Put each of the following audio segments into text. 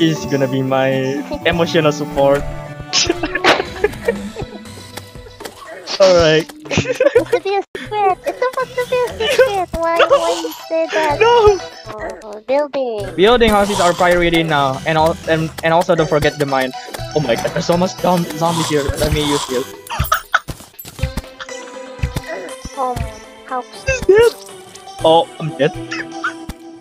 is gonna be my emotional support. Alright. It's supposed to be a secret. It's supposed to be a secret. Why? Why you say that? No! Oh, building. Building houses are priority now, and all and, and also don't forget the mine. Oh my god, there's so much zom- zombies here. Let me use heal. Home. House. Oh, I'm dead.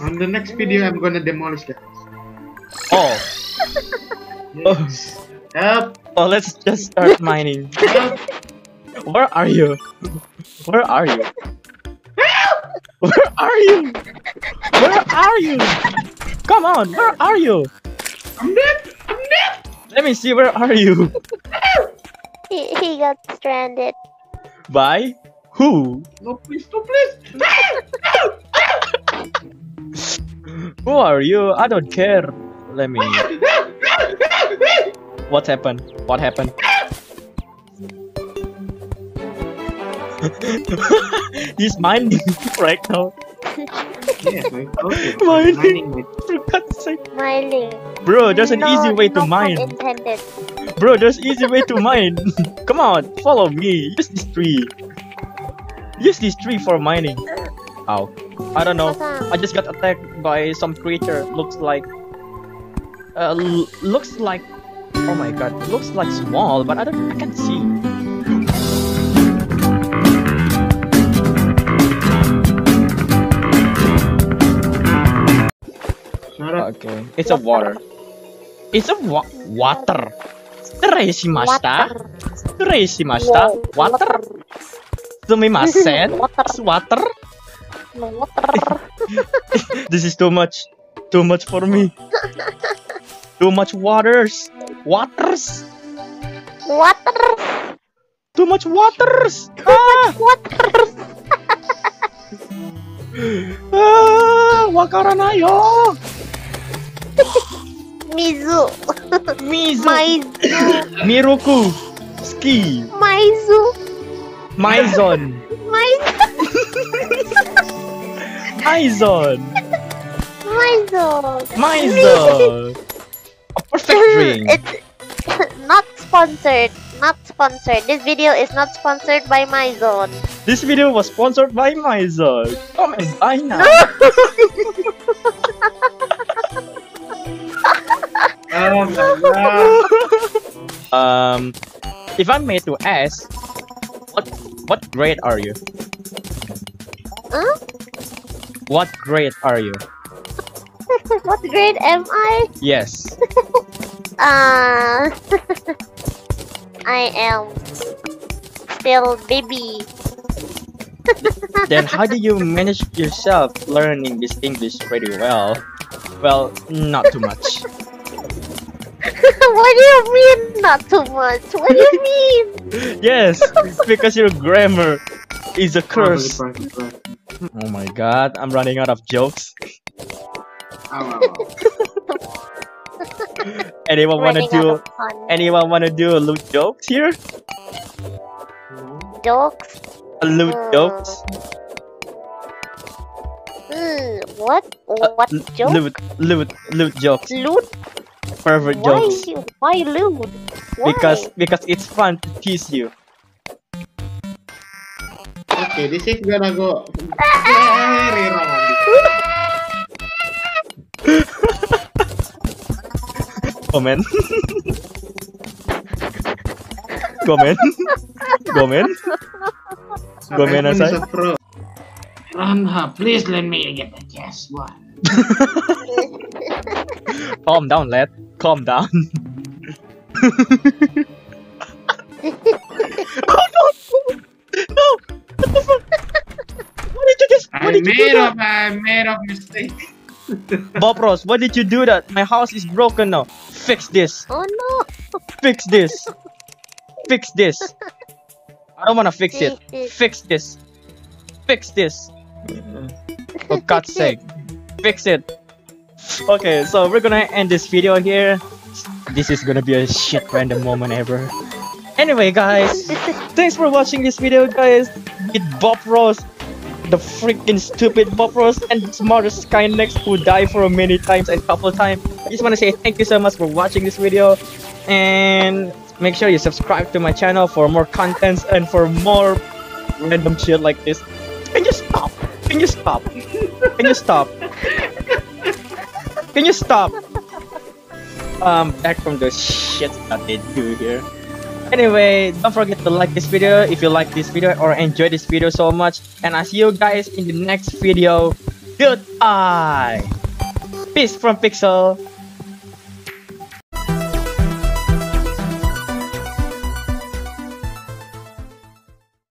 On the next video, I'm gonna demolish the house. Oh, Yes. Help! oh, let's just start mining. Help! Where are you? Where are you? Where are you? Where are you? Come on, where are you? I'm dead! I'm dead! Let me see, where are you? He, he got stranded. By who? No, please, no, please! Who are you? I don't care. Let me. What happened? What happened? He's mining right now. yes, you. Mining. Mining For God's sake. Smiling. Bro, there's an no, easy way to no pun mine. intended. Bro, there's easy way to mine. Come on, follow me. Use this tree. Use this tree for mining. Ow. I don't know. I just got attacked by some creature. Looks like. Uh, l- looks like. Oh my god. Looks like small, but I don't. I can't see. Okay. It's a water. It's a wa- water. Streshimashita. Streshimashita. Water. Sumimasen. Water. Water. Water. This is too much. Too much for me. Too much waters. Waters. Water. Too much waters. Ah, Water. ah, wakaranayo. Mizu. Mizu. Maizu. Miruku. Ski. Maizu. Maizon. Maizon. Maizu. Maizon. A perfect drink. It's not sponsored. Not sponsored. This video is not sponsored by Maizon. This video was sponsored by Maizon. Come and buy now. Oh my god. um, if I'm made to ask, what what grade are you? Huh? What grade are you? what grade am I? Yes. Uh, I am still baby. then how do you manage yourself learning this English pretty well? Well, not too much. what do you mean not too much? What do you mean? yes, because your grammar is a curse. Oh my god, I'm running out of jokes. Ow, ow, ow. Anyone wanna do anyone wanna do a loot jokes here? jokes? A loot Uh, jokes? Hmm, what? What l- joke? Loot loot loot jokes. Loot? Pervert Why? jokes. Why loot? Why? Because because it's fun to tease you. Okay, this is gonna go very wrong. Comment. Comment. Comment. Is aside. Ranha, please let me get the chest one. Calm down, lad. Calm down. oh! No! What the fuck? What did you I you do? made that? of I made of mistake. Bob Ross, why did you do that? My house is broken now. Fix this. Oh no! Fix this. Fix this. I don't wanna fix it. Fix this. Fix this. For God's sake. Fix it. Okay, so we're gonna end this video here. This is gonna be a shit random moment ever. Anyway, guys, thanks for watching this video, guys. With Bob Ross, the freaking stupid Ross, and smartest Skynex who died for many times and couple times. I just wanna say thank you so much for watching this video, and make sure you subscribe to my channel for more contents and for more random shit like this. Can you stop? Can you stop? Can you stop? Can you stop? Um, back from the shit that they do here. Anyway, don't forget to like this video if you like this video or enjoy this video so much. And I'll see you guys in the next video. Goodbye! Peace from Pixel.